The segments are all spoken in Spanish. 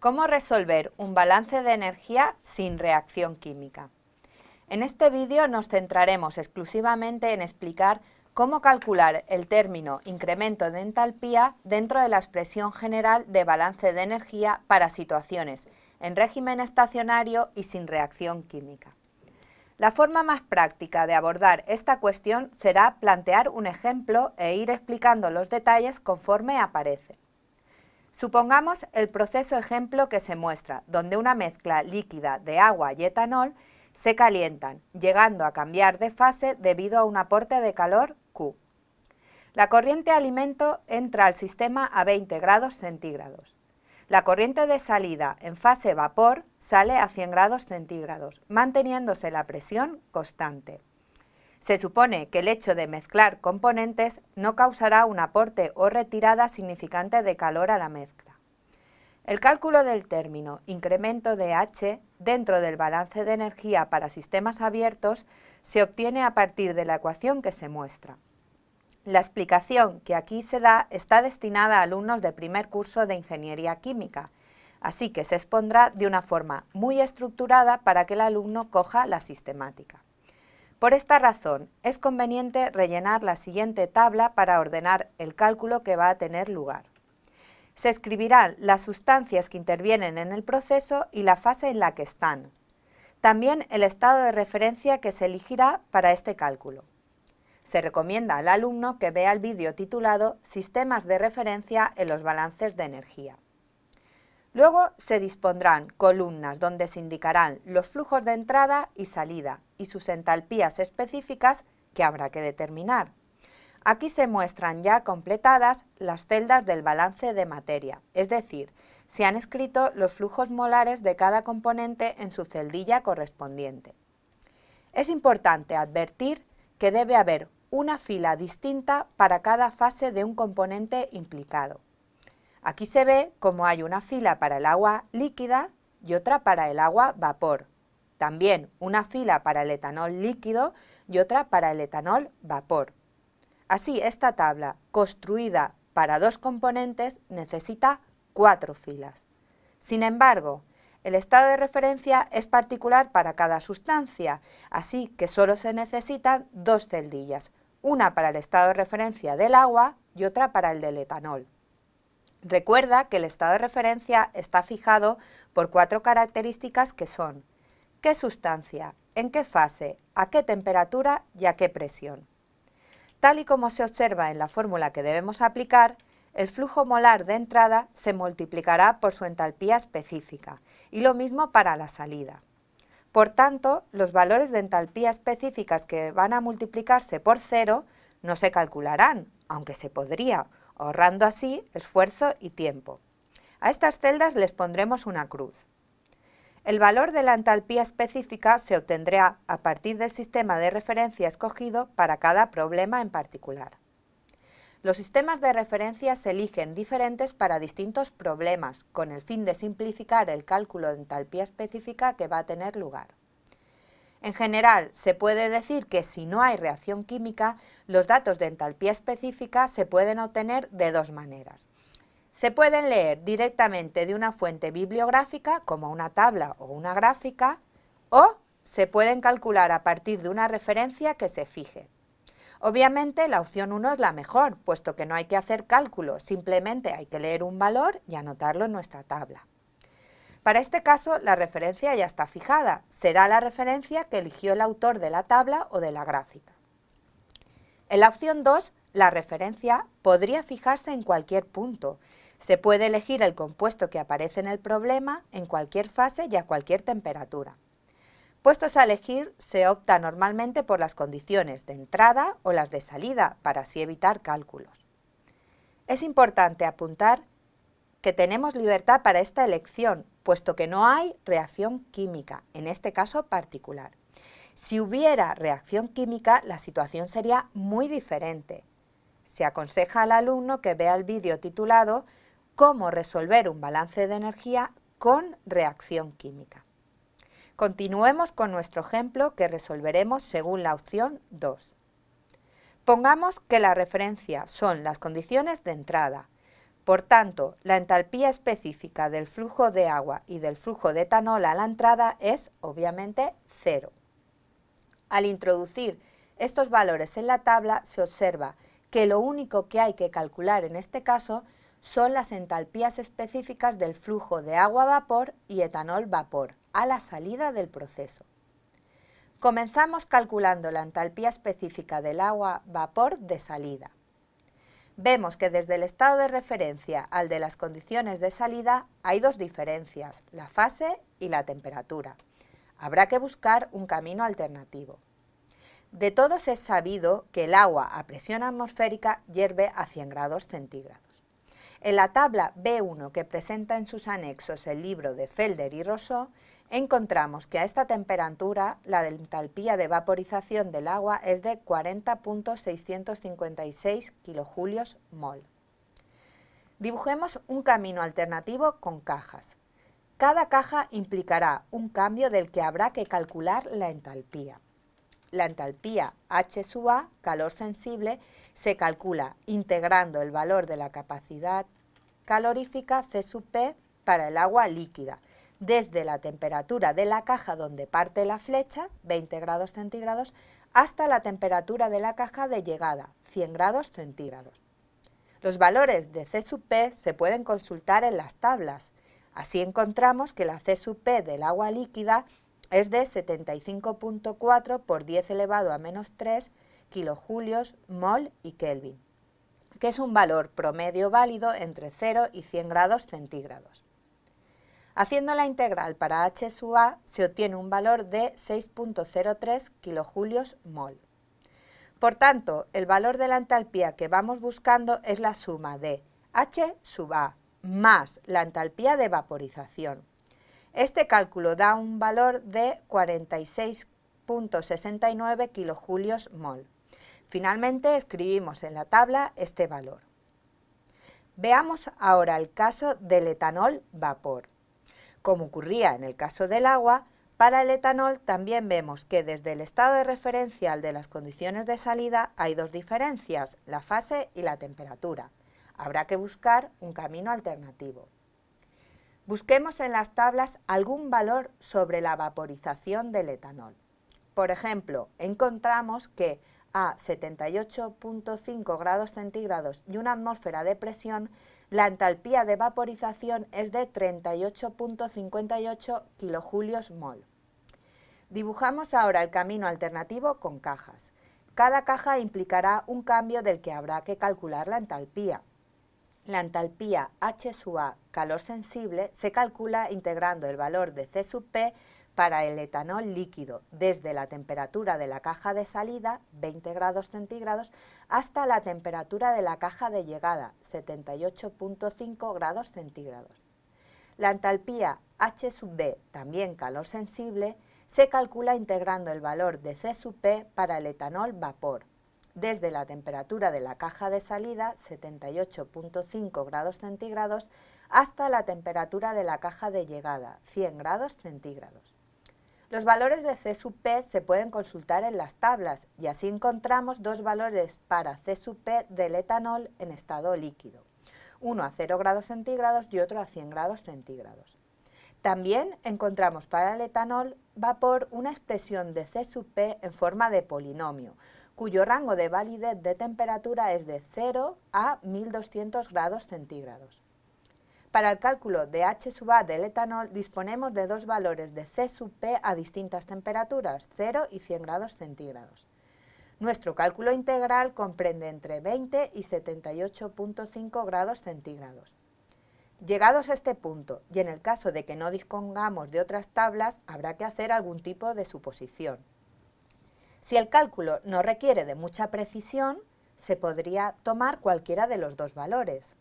¿Cómo resolver un balance de energía sin reacción química? En este vídeo nos centraremos exclusivamente en explicar cómo calcular el término incremento de entalpía dentro de la expresión general de balance de energía para situaciones en régimen estacionario y sin reacción química. La forma más práctica de abordar esta cuestión será plantear un ejemplo e ir explicando los detalles conforme aparece. Supongamos el proceso ejemplo que se muestra, donde una mezcla líquida de agua y etanol se calientan, llegando a cambiar de fase debido a un aporte de calor Q. La corriente alimento entra al sistema a 20 grados centígrados. La corriente de salida en fase vapor sale a 100 grados centígrados, manteniéndose la presión constante. Se supone que el hecho de mezclar componentes no causará un aporte o retirada significante de calor a la mezcla. El cálculo del término incremento de H dentro del balance de energía para sistemas abiertos se obtiene a partir de la ecuación que se muestra. La explicación que aquí se da está destinada a alumnos de primer curso de Ingeniería Química, así que se expondrá de una forma muy estructurada para que el alumno coja la sistemática. Por esta razón, es conveniente rellenar la siguiente tabla para ordenar el cálculo que va a tener lugar. Se escribirán las sustancias que intervienen en el proceso y la fase en la que están. También el estado de referencia que se elegirá para este cálculo. Se recomienda al alumno que vea el vídeo titulado Sistemas de referencia en los balances de energía. Luego se dispondrán columnas donde se indicarán los flujos de entrada y salida y sus entalpías específicas que habrá que determinar. Aquí se muestran ya completadas las celdas del balance de materia, es decir, se han escrito los flujos molares de cada componente en su celdilla correspondiente. Es importante advertir que debe haber una fila distinta para cada fase de un componente implicado. Aquí se ve cómo hay una fila para el agua líquida y otra para el agua vapor. También una fila para el etanol líquido y otra para el etanol vapor. Así, esta tabla, construida para dos componentes, necesita cuatro filas. Sin embargo, el estado de referencia es particular para cada sustancia, así que solo se necesitan dos celdillas, una para el estado de referencia del agua y otra para el del etanol. Recuerda que el estado de referencia está fijado por cuatro características que son qué sustancia, en qué fase, a qué temperatura y a qué presión. Tal y como se observa en la fórmula que debemos aplicar, el flujo molar de entrada se multiplicará por su entalpía específica y lo mismo para la salida. Por tanto, los valores de entalpía específicas que van a multiplicarse por cero no se calcularán, aunque se podría, ahorrando así esfuerzo y tiempo. A estas celdas les pondremos una cruz. El valor de la entalpía específica se obtendrá a partir del sistema de referencia escogido para cada problema en particular. Los sistemas de referencia se eligen diferentes para distintos problemas, con el fin de simplificar el cálculo de entalpía específica que va a tener lugar. En general, se puede decir que si no hay reacción química, los datos de entalpía específica se pueden obtener de dos maneras. Se pueden leer directamente de una fuente bibliográfica, como una tabla o una gráfica, o se pueden calcular a partir de una referencia que se fije. Obviamente la opción 1 es la mejor, puesto que no hay que hacer cálculo, simplemente hay que leer un valor y anotarlo en nuestra tabla. Para este caso, la referencia ya está fijada. Será la referencia que eligió el autor de la tabla o de la gráfica. En la opción 2, la referencia podría fijarse en cualquier punto. Se puede elegir el compuesto que aparece en el problema en cualquier fase y a cualquier temperatura. Puestos a elegir, se opta normalmente por las condiciones de entrada o las de salida, para así evitar cálculos. Es importante apuntar que tenemos libertad para esta elección, puesto que no hay reacción química, en este caso particular. Si hubiera reacción química, la situación sería muy diferente. Se aconseja al alumno que vea el vídeo titulado Cómo resolver un balance de energía con reacción química. Continuemos con nuestro ejemplo que resolveremos según la opción 2. Pongamos que la referencia son las condiciones de entrada, Por tanto, la entalpía específica del flujo de agua y del flujo de etanol a la entrada es, obviamente, cero. Al introducir estos valores en la tabla se observa que lo único que hay que calcular en este caso son las entalpías específicas del flujo de agua-vapor y etanol-vapor a la salida del proceso. Comenzamos calculando la entalpía específica del agua-vapor de salida. Vemos que desde el estado de referencia al de las condiciones de salida hay dos diferencias, la fase y la temperatura. Habrá que buscar un camino alternativo. De todos es sabido que el agua a presión atmosférica hierve a 100 grados centígrados. En la tabla B1 que presenta en sus anexos el libro de Felder y Rousseau, encontramos que a esta temperatura la entalpía de vaporización del agua es de 40.656 kilojulios mol. Dibujemos un camino alternativo con cajas. Cada caja implicará un cambio del que habrá que calcular la entalpía. La entalpía H sub A, calor sensible, se calcula integrando el valor de la capacidad calorífica C sub P para el agua líquida, desde la temperatura de la caja donde parte la flecha, 20 grados centígrados, hasta la temperatura de la caja de llegada, 100 grados centígrados. Los valores de C sub P se pueden consultar en las tablas. Así encontramos que la C sub P del agua líquida es de 75.4 por 10 elevado a menos 3 kilojulios, mol y Kelvin, que es un valor promedio válido entre 0 y 100 grados centígrados. Haciendo la integral para H sub A se obtiene un valor de 6.03 kilojulios mol. Por tanto, el valor de la entalpía que vamos buscando es la suma de H sub A más la entalpía de vaporización, este cálculo da un valor de 46.69 kilojulios mol. Finalmente escribimos en la tabla este valor. Veamos ahora el caso del etanol vapor. Como ocurría en el caso del agua, para el etanol también vemos que desde el estado de referencia al de las condiciones de salida hay dos diferencias, la fase y la temperatura. Habrá que buscar un camino alternativo. Busquemos en las tablas algún valor sobre la vaporización del etanol. Por ejemplo, encontramos que a 78.5 grados centígrados y una atmósfera de presión, la entalpía de vaporización es de 38.58 kilojulios mol. Dibujamos ahora el camino alternativo con cajas. Cada caja implicará un cambio del que habrá que calcular la entalpía. La entalpía H sub A calor sensible se calcula integrando el valor de C sub P para el etanol líquido desde la temperatura de la caja de salida, 20 grados centígrados, hasta la temperatura de la caja de llegada, 78.5 grados centígrados. La entalpía H sub B, también calor sensible, se calcula integrando el valor de C sub P para el etanol vapor, desde la temperatura de la caja de salida, 78.5 grados centígrados, hasta la temperatura de la caja de llegada, 100 grados centígrados. Los valores de C sub P se pueden consultar en las tablas y así encontramos dos valores para C sub P del etanol en estado líquido, uno a 0 grados centígrados y otro a 100 grados centígrados. También encontramos para el etanol vapor una expresión de C sub P en forma de polinomio, cuyo rango de validez de temperatura es de 0 a 1200 grados centígrados. Para el cálculo de H sub A del etanol disponemos de dos valores de C sub P a distintas temperaturas, 0 y 100 grados centígrados. Nuestro cálculo integral comprende entre 20 y 78.5 grados centígrados. Llegados a este punto, y en el caso de que no dispongamos de otras tablas, habrá que hacer algún tipo de suposición. Si el cálculo no requiere de mucha precisión, se podría tomar cualquiera de los dos valores.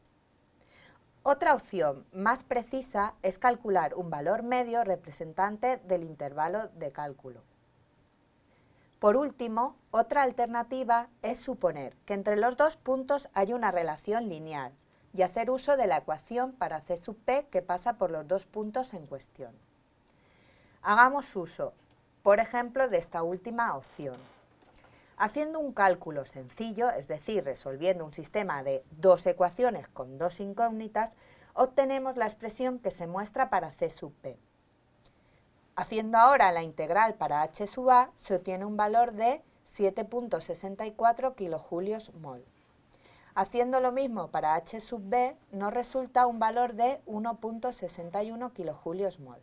Otra opción más precisa es calcular un valor medio representante del intervalo de cálculo. Por último, otra alternativa es suponer que entre los dos puntos hay una relación lineal y hacer uso de la ecuación para C sub P que pasa por los dos puntos en cuestión. Hagamos uso por ejemplo, de esta última opción. Haciendo un cálculo sencillo, es decir, resolviendo un sistema de dos ecuaciones con dos incógnitas, obtenemos la expresión que se muestra para C sub P. Haciendo ahora la integral para H sub A, se obtiene un valor de 7.64 kilojulios mol. Haciendo lo mismo para H sub B, nos resulta un valor de 1.61 kilojulios mol.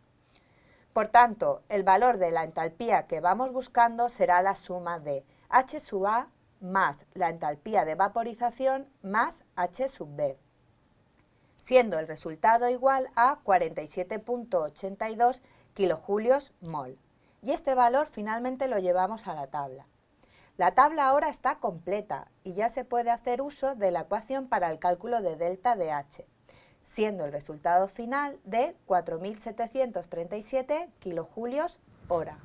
Por tanto, el valor de la entalpía que vamos buscando será la suma de H sub A más la entalpía de vaporización más H sub B, siendo el resultado igual a 47.82 kilojulios mol. Y este valor finalmente lo llevamos a la tabla. La tabla ahora está completa y ya se puede hacer uso de la ecuación para el cálculo de delta de H, siendo el resultado final de 4.737 kilojulios hora.